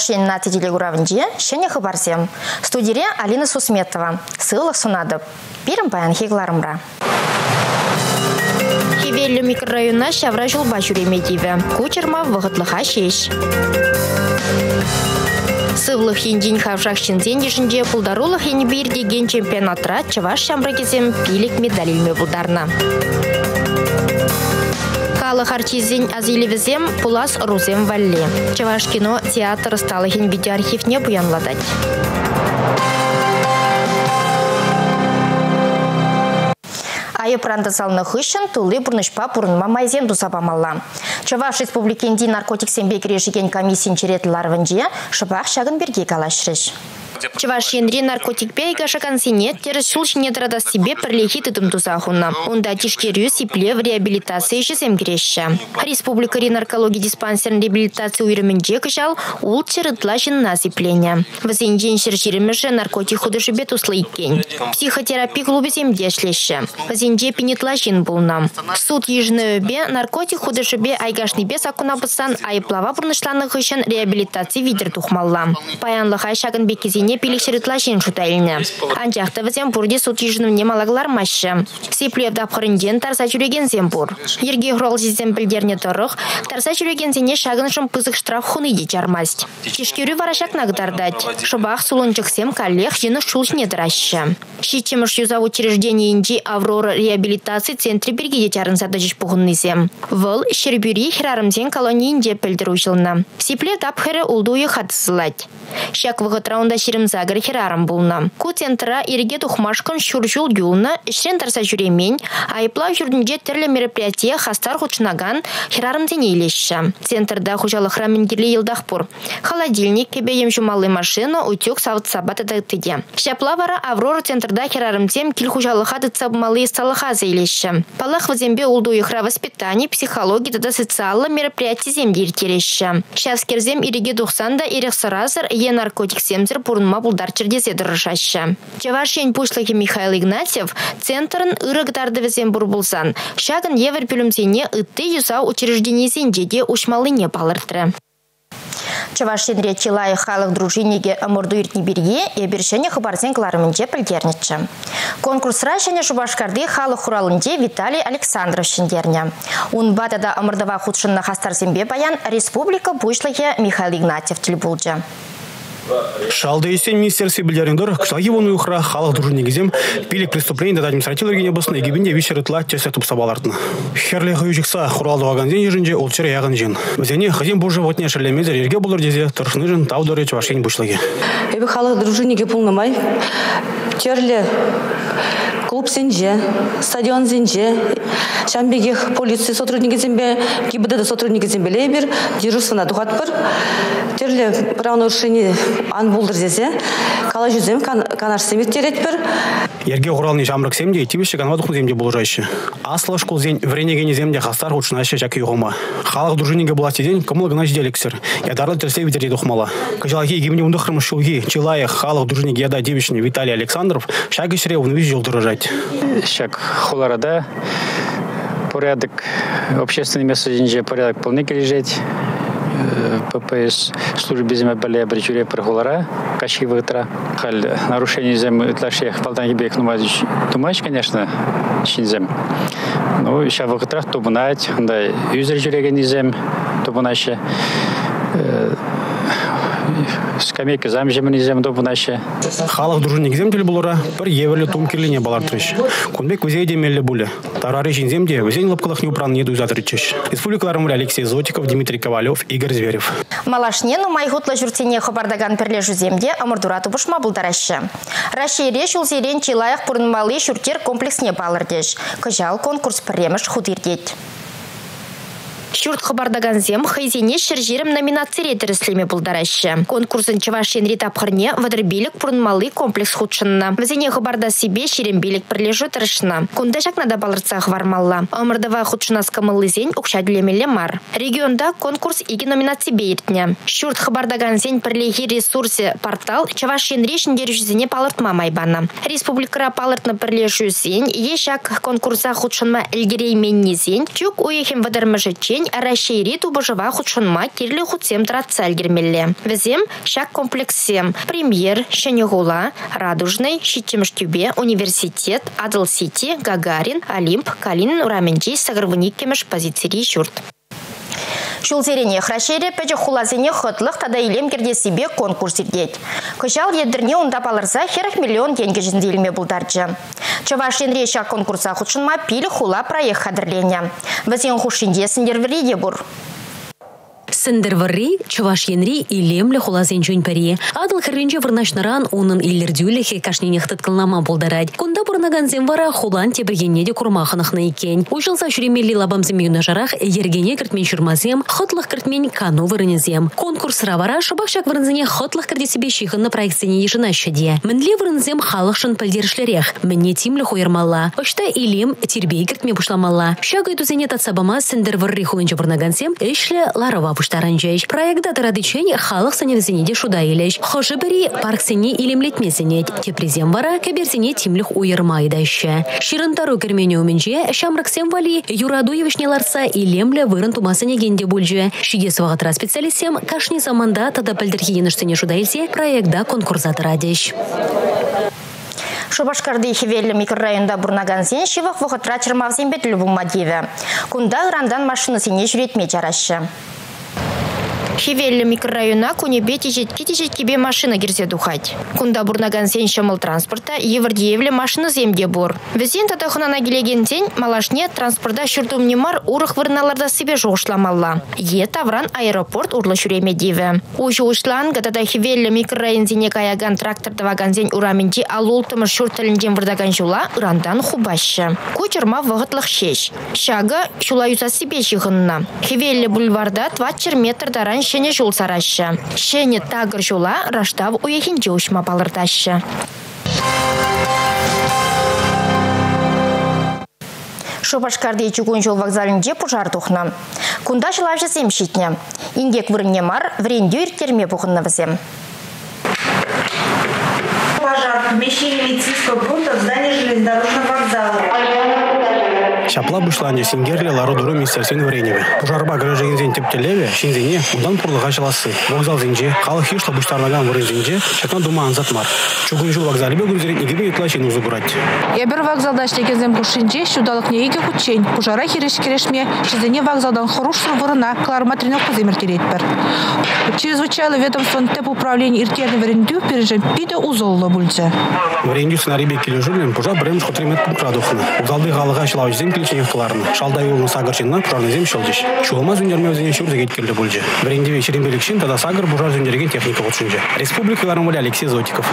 Чавашин на телегуравнде шене хабарзем. Студире Алина Сусметова. Сылық сунады. Пирім баян хегларымра. Хивелі микрорайона шавра жылба жүремедейві. Кучерма вғытлыға шеш. Сывлық хендин хавшақ шинзен ешінде пулдарулық енебір деген чемпионатра Чаваш шамрагезем пилік медалілме бұлдарна. Халық артизин азилевізем Пулас Рузем Валли. Чаваш кино театр сталыхин видеоархивне буянладать. айыпранды салны хышын тулы бұрнышпа бұрынма майзем дұсабамалла. Чаваш республикенді наркотик сенбек режиген комиссин черетларвынже шыбақ шағын берге калашырыш. Чаваш ендре наркотик бей гашакан синет терес шул шинетрада себе прилехи тыдым тузахуна. Онда тишкерю сипле в реабилитации жесем керешші. Республика наркология диспансерн реабилитация уйрымінде кышал ул чырытла жинна сиплене. Вазенжен шерширемеше наркотик худышыбе туслы иккен. Психотерапия клубе земдешлеші. Вазенже пинетла жин булна. Суд ежны өбе наркотик худышыбе айгашны бе сакуна бұсан айыплава бұрнышланы хышын реабилитация видер тухмалла. Паянлыға шагын бекезене не пиликшеритла шин шутайлне. Анчахта візем пурде суд ежінің малаглар машы. Сиплев дапқырынден тарса жүреген земпур. Ерге хрол зизем білдерне тұрық, тарса жүреген зене шағын пызық штраф хуныйде жармасть. Кешкерю варашак нагдардать. Шубах сулунчықсем коллег жені шулшне дырашы. Шичемыш юза учреждение инди Аврора реабилитации центре бергеде тярын садажыш пухыннызем. Выл шербюри хирарымзен колонийінде пілдіру жылна. Сипле дапхыры улдуы хатсылать. Шак вғыт раунда загыр хирарым булна. Ку центра иреге тухмашкан шуржул юлна, ішрен тарса жүремень, айыпла жүрдінже түрлі мероприятие хастар хучнаган хирарым денейлешші. Центрда хужалы храмингерлі елдахпур. Холодильник, кебеем жумалы машина, утюг савыт сабаты дайтыде. Шапла вара Аврора центрда хирарымзем кил хужалы хады цабмалы салыха зейлешші. Палах вазембе улду ихра воспитание, психология да социалы мероприятие земдер терешші. Шас керзем иреге тухсанда ирек саразыр е наркотик семзір бұрынма бұлдар чердезе дұрышашы. Чавашен пушлығы Михаил Игнатьев центрын ырыгдарды візен бұр болсан. Шагын евер пүлімсене үтті юса учреждениесен жеде ұшмалыне балыртыры. Чавашинре Чилай халық дружинеге амурду иртни берге, ебершене хабарзен кларымынде пілдернетші. Конкурсра және халық хуралынде Виталий Александров шендерне. Он батада амырдава худшынна хастарзембе баян республика бушлығы Михаил Игнатьев тілбулджа. Шалды есен министерстве білдеріндір, кшлаги оны ұқыра халық дружын негізем, пилік преступление да административлер гене бұсын егебінде вишер ытла тесе тұпса балартын. Херле құралды ваганзен ежінде ол чер яғын жен. Бізене хазин бұл животне шерлемезер ерге бұлыр дезе тұршыны жын таудыры чувашкен бұшлаги. Эбі халық дружинеге пулнамай, черле клуб сенже, стадион сенже, шамбегех полиция сотрудники зембе, ГИБДД сотрудники зембе лейбер, дежурствона тухат бір, терле правонарушение ан булдыр дезе, кала жүзем канаш семет терет бір. Ерге құралны жамрық семде, тибіші канвадықлы земде болжайшы. Аслы школ зен вренегені земде хастар худшынашы жак юғыма. Халық дружинеге булати ден кымылы гына жиделіксір. Ядарлы терсе витерде дұхмала. Кажалаки егемне ундықырмы шулги, Чилая халық дружинеге яда дебішіне Виталий Александров шагы шіре уны жыл дұрыжать. Шак холарада порядок, общественный место порядок полный лежать. ППС службе зиме бале бір жүре бір холара каши вытра хал нарушение зем итлашех палдан гибек нумазич тумач конечно шинзем ну еще вытра тубунать да юзер жүреген изем тубунаще скамейка зам жемін изем добунаще Халық дружинник земделі бұлыра бір еверлі тумкерліне балартырыш. Кунбек візей демелі бұлі. Тарары земде візен лапқылық неупран неду затырычыш. Республикаларымлы Алексей Зотиков, Дмитрий Ковалев, Игорь Зверев. Малашнен майгутлы жүртене хабардаган пірлежу земде амырдураты бұшма бұлдарашы. Рашире шул зерен чилаяқ бұрынмалы шүртер комплексне балырдеш. Кыжал конкурс піреміш худирдет. Шурт хабардаган зем хайзене шержерім номинация ретіріслеме бұлдарашы. Конкурсын Чавашен ретапқырне вадырбелік пұрынмалы комплекс худшынна. Візене хабарда себе шерембелік бірлежу тұрышына. Кунда жақнада балырцах вармалла. Амырдава худшына скамылы зен ұқшаділемелі мар. Регионда конкурс игі номинация бейіртіне. Шурт хабардаган зен бірлегі ресурсы портал Чавашен решін дережізіне палыртма майбана. Республикара палыртны бірлежу зен ешак конкурса худшынма әлгерей менне зен чук уехем вадырмыжы чен арашейри тубыжыва худшынма кирлі худсем трацаль гермелле. Візем шак комплексем премьер, Шенегула, Радужный, Щитимштюбе, Университет, Адл Сити, Гагарин, Олимп, Калинин, Ураменджи, Сагарвуник кемеш позиции шурт. Шулзерене храшере пәжі хулазене хытлық тада илем керде себе конкурс ирдет. Кышал едірне онда балырза херах миллион деньги жінделме бұлдарчы. Чаваш енреші конкурса худшынма пил хула проект хадырлене. Візен хушинде сіндер вреде бұр. Сендер варри, чуваш янри и лемле хулазен чун пари. Адыл хырринче вырнашнаран унын иллердюлехе кашненех тыткалнама болдарать. Кунда бурнаганзем вара хулан тебергенне де курмаханахна икен. Учылса шуремелли лабамзем юнашарах ергене кіртмен шурмазем, хотлых кіртмен кану вырынезем. Конкурс равара шабахшак вырынзене хотлых кірде себе шихан на проекцине ежина щаде. Мінле вырынзем халықшын пілдершлерех. Мінне тимлі хуйырмалла. Ошта илем тербей кіртме пушламалла. Шагай тузене татсабама сендер варри хулынче бурнагансем, эшле ларова пуштаранчеш. Проектда тарадычень халық саневзене де шуда елеш. Хоши бери парксене илемлетмесенет. Тепрезем вара кеберсене тимлих уйырмай дайшы. Ширынтару кермене уменче шамраксем вали юрадуевишнеларса илемле вырын тумасыне генде бульжу. Шиге свагатра специалистем кашни заманда тада пілдірхи еніштене шуда елсе проектда конкурса тарадеш. Шубашкарды хевелі микрорайонда бурнаган сен шивық вұқытра чырмавзен бет любумадиві. Кунда рандан машины сене жүретме жарашы. Хивеллі микрорайона кунебе тежетке тежеткебе машина кирсе духать. Кунда бурнаган сен шамыл транспорта еврдиевле машина земде бур. Везен татахынана келеген сен малашне транспорта шүрдумне мар урых вырналарда себе жоғышламалла. Е тавран аэропорт урлы шүреме деві. Ужы ушлан гатада хивеллі микрорайон зене каяган тракторда ваган зен ураменде алултымыр шүртілінден вырдаган жула ырандан хубашы. Кучерма вағытлық шеш. Шага шула юса себе шығынна. Хивеллі бульварда 20 метр даран шене жол сарашы. Шене тагыр жола раштав уехин жоушма балырдашы. Шубашкарды чугун жол вокзалінде пожар. Кунда жылап жасем шитне. Ингек вырынне мар, врендюр терме бухынна візем. Пожар в помещении медицинского пункта в здании железнодорожного вокзала. Шапла бушланде сингерле лару дуру министерствен вреневе. Пожарба гражданин зен тептелеве, шинзене, удан пурлыға жыласы. Вокзал зенже, халық хишла буштарнаган вырын зенже, шатна дума анзатмар. Чугун жыл вокзале бе гүрзерен игебе ютлашин узы бурать. Я бер вокзалда иштегензем хушинже, шудалық неге хучень. Пожара хиреш керешме, шизене вокзалдан хоруш вырына, кларма тренер куземер теретпер. Чрезвычайно ведомствон теп управления иртерны врендю пережен пиде узолла бульзе. Вренью сценарий кележулен, пожар бремш хотремет пунктрадухны. Вокзалды халыға шылау зем келченек кыларын. Шалдай улны сагырчынна пожарный зем шылдыш. Чулыма зюндерме өзіне шур зегет келді бульже. Врендеве шеренбелікшін тада сагыр бужар зюндерген техника отшынже. Республикаларым Алексей Зотиков.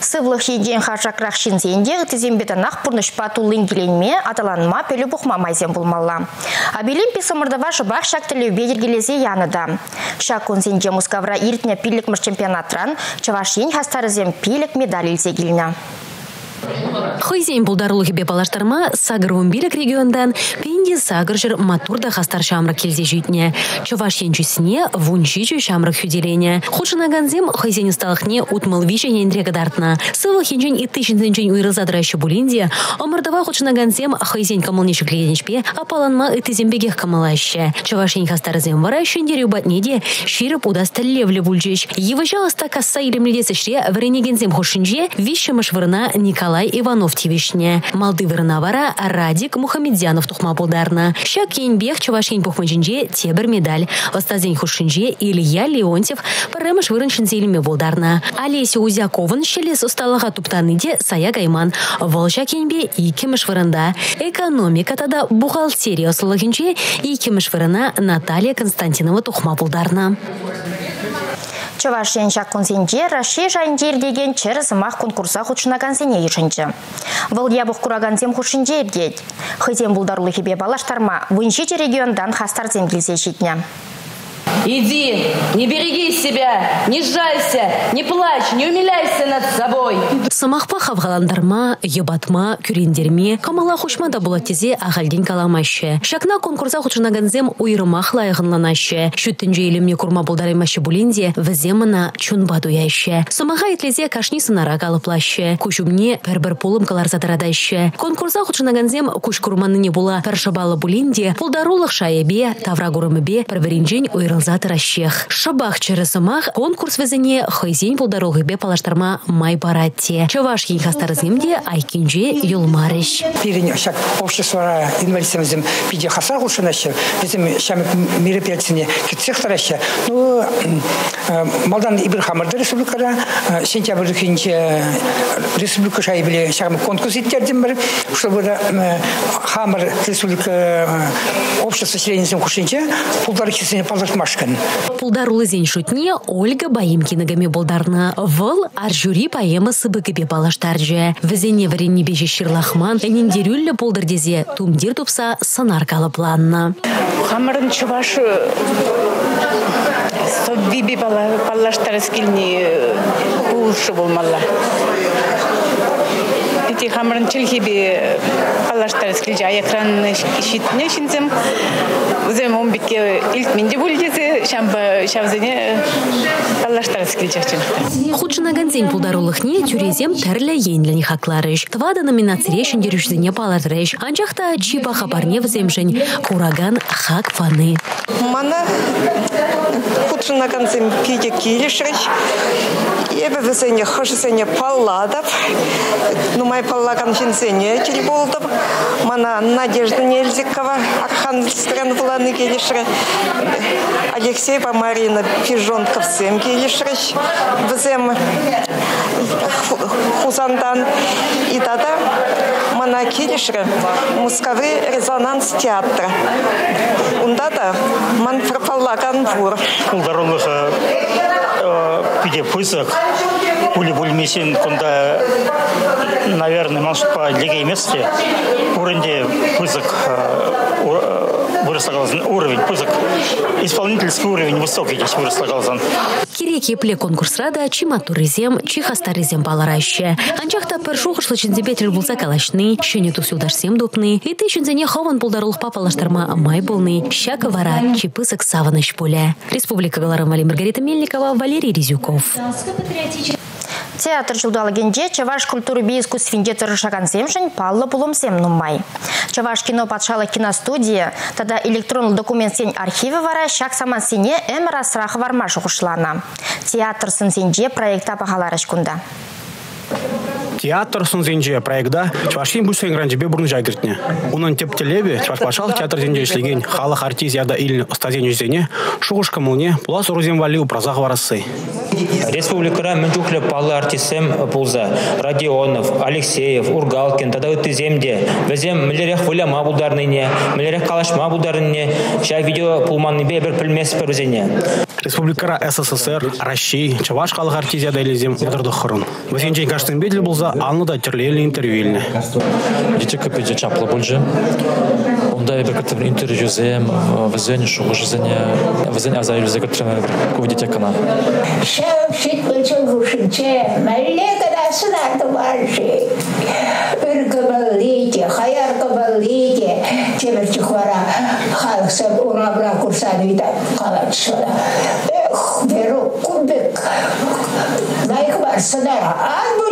Сывлық еден хашакрақ шинзенде тізембетанақ пұрныш патулын келенме аталанма пөлі бұқма майзен болмалла. Абелин писымырдыва шыбақ шак тілі бедергелезе яныда. Шак конзенде Мускавра иртіне пилік мұш чемпионатран чавашен хастарызем пилік медаль илзе келіне. Хыйзен булдарлығы бе балаштарма сагыр билік региондан пенде сагыр жыр матурда хастар шамрак келзе жүйтіне. Чуваш енчүсіне вунчичу шамрак хүделене. Худшына ганзем хыйзен сталықне утмал вичен ендрега дартна. Сывы хенчен и тысячен зенчен уйрызадыра еще булинде, омырдава худшына ганзем хыйзен камылнеші клеенешпе, апаланма ытызембегех камалаще. Чуваш ен хастар зем вара шендерю батнеде, ширып удасты левле бульчиш. Евыжалыста касса илемледесі шре вренегензем хушинже, вишемыш вырна Николай Иванов тивишне. Малды вара Радик Мухамедзянов тухма булдарна. Шак енбех чувашен пухмачинже тебір медаль. Остазен хушинже Илья Леонтьев паремыш вырыншын зелеме булдарна. Олеся Узяковын шелес усталыға туптаныде Сая Гайман. Волшак енбе икемыш вырында. Экономика тада бухгалтерия осылығынче икемыш вырына Наталья Константинова тухма булдарна. Чувашен шак консенже Раши жайндер деген чер зымақ конкурса худшынаган сене ешінші. Выл ябық кураган зем худшынже ердет. Хызем бұлдарлы хебе балаштарма выншиче региондан хастар зем келсе шитне. Иди, не береги себя, не жалься, не плачь, не умиляйся над собой. Самахпа хавгаландарма, ебатма, күрендерме, камала хушмада булатизе ағалден каламашы. Шакна конкурса хучынаганзем уйрымах лайығынланашы. Шүттінже елімне курма булдараймашы булинде, віземына чунба дуяшы. Самаға етлезе кашни сынара калыплашы. Кушумне пір-бір полым калар затарадайшы. Конкурса хучынаганзем куш курманыне була першабалы булинде, пулдарулық шайебе, тавра гурымыбе, пір-бірінжен уйрылза таращех. Шабах чырысымах конкурс візіне хойзен пулдарулғыбе палаштарма май баратте. Чаваш ен хастарызымде айкенже юлмарыш. Пирин шак общество инвалидизм пиде хасар хушынашы, bizim шам мероприятияне кетсек тарашы. Ну, малдан ибір хамырды республикада сентябрь күнде республика шай біле шағым конкурс еттерден бір, чтобы хамыр республика общество селенизм хушынче пулдар кесіне палдыртмашкан. Пулдар улызен шутне Ольга Баимкинагами болдарна выл аржюри поэмасы бігібе балаштаржы. Візене варенне бежі ширлахман, әнендерюлі болдырдезе тумдир тупса санаркалы планна. Хамырын чуваш биби балаштар скилни кулшы болмалла. Эти хамырын чилхиби балаштар скилжи аякран шитне шинзем. Үзем он бикке илт минде булдезе шамба шавзене балаштар скилжачын. Худшынаган зен пулдарулыхне тюрезем тәрлі енліні хакларыш. Твада номинация шендерюшзене палартрыш. Анчақта чипа хабарне вземшін кураган хак фаны. Мана худшынаган зен пиге килішрыш. Ебі візене хышызене палладып. Нумай паллаган жинзене кел болдып. Мана Надежда Нельзикова Архангельскрен вланы келішры. Алексей Марина Пижонков сем келішрыш. Візем хузандан и тада мана келішрі мусковый резонанс театра. Унда да ман акан фур улдарылыгы э, пиде пызык пули бульмесин кунда наверное мансутпа леге эмес те урынде пызык выросла Галзан. Уровень, пызык. Исполнительский уровень высокий здесь выросла Галзан. Кирек епле конкурсрада чиматуризем, чихастаризем баларайще. Анчахта першух шлачинзебетель булса калашны, щене тусюдарсем дупны, и тыщензене хован булдарух папалаштарма амай булны, щака вара, чипызык саваныш пуле. Республика Галарам Маргарита Мельникова, Валерий Резюков. Театр жылдалыгенде Чаваш культуры бейску свинде тырышаган земшін паллы бұлым сем нуммай. Чаваш кино патшалы киностудия, тада электронный документ сен архивы вара шак саман сене әм расрахы варма жұғышлана. Театр сын сенде проекта бағаларыш күнда. Театр сунзенже проекта чвашин бусен гранжебе бурны жайгыртне. Унан теп телебе чваш пашал театр зенже ишлеген халық артиз яда илін стаден жүзене шуғышка мылне плас урузен вали упразах варасы. Республикара ментухле палы артисем пулза Радионов, Алексеев, Ургалкин, тада өтті земде. Везем мілерек выляма бұлдарныне, мілерек калашма бұлдарыне, ша видео пулманны бе бір пілмес бір өзене. Республикара СССР, Россия, Чаваш халық артиз яда илізем удырды хырын. Везенжен каштын бедлі бұлза да терлелі интервьюліне. Дете көпеде чаплы. Онда бір интервью шуғы бөлчен күшінче, мәлі када сынарды баршы. Үргі білдейте, хаярғы білдейте, темірчі хвара халықсып урабра курсады вида қалады шыда. Эх, беру кубик. Лайк бар сыдара. А,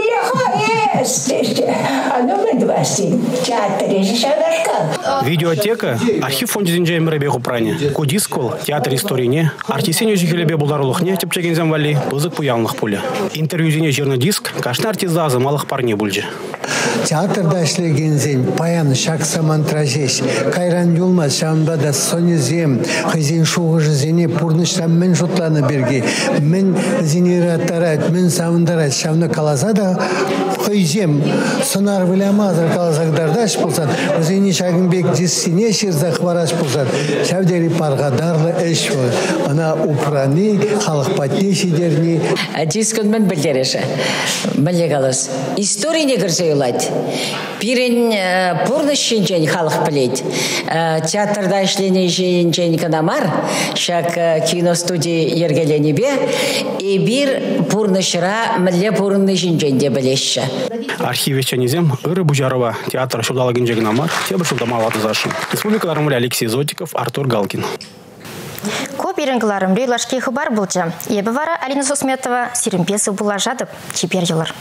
Видеотека, архив фондизинже эміребе ғупране. Кудискол, театр историне, артисен өзікелебе бұлдарулықне тепчеген замвали, бұзық пуялнық пулі. Интервьюзине жерны диск, кашны артизазы малық парне бүлжі. Театрда ишлегензен паян шак самантражеш, кайран юлмас шамбада сонезем, хызен шуғыжы зене пурныштан мен жұтланы берге, мен зенераттарат, мен сауындарат шамны каласа да хызем, сынар вылямазыр каласагдардаш болсан, зене шагынбек дисіне ширзақ вараш болсан, шавдери парғадарлы эш бол. Ана упраны, халық патне шидерни. Дискон мен білдереше. Біле қалас. История не кірсе ойлать. Пирен пурны шинжен халық білет. Театрда ішлене жен канамар, шак киностудия ергелені бе, и бир пурны шыра міле пурны шинжен де білеші. Архив веченезем Ыры Бужарова, театр Шудала Гинжегнамар, Тебр Шудамала Тузашин. Республика Алексей Зотиков, Артур Галкин. Көп ерінгіларым рейлашки хыбар бұлчы. Ебі вара Алина Сосметова, Сиримпесі бұла жадып, чепер жылар.